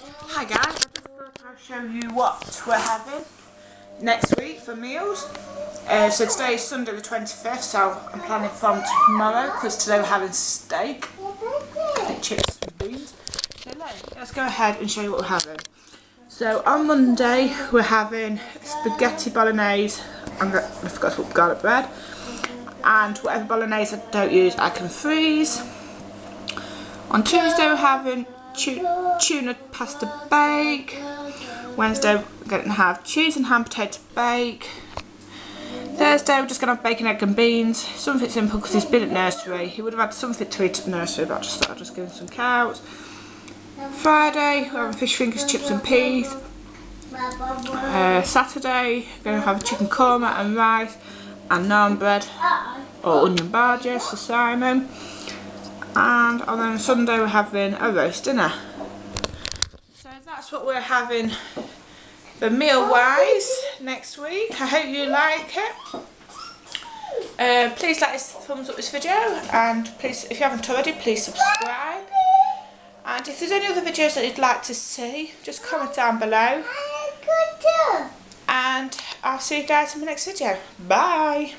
Hi guys, I just thought I'd show you what we're having next week for meals. Uh, so today is Sunday the 25th, so I'm planning from tomorrow because today we're having steak, and chips and beans. So let's go ahead and show you what we're having. So on Monday we're having spaghetti bolognese, I'm I forgot to put garlic bread, and whatever bolognese I don't use I can freeze. On Tuesday we're having tuna pasta bake. Wednesday we're going to have cheese and ham potato bake. Thursday we're just going to have bacon, egg and beans. Something simple because he's been at nursery. He would have had something to eat at nursery but I just thought I'd just give him some cows. Friday we're having fish fingers, chips and peas. Uh, Saturday we're going to have chicken korma and rice and naan bread or onion bhajia for Simon and on Sunday we're having a roast dinner. So that's what we're having for meal wise next week. I hope you like it. Uh, please like this thumbs up this video and please if you haven't already please subscribe and if there's any other videos that you'd like to see just comment down below and I'll see you guys in the next video. Bye!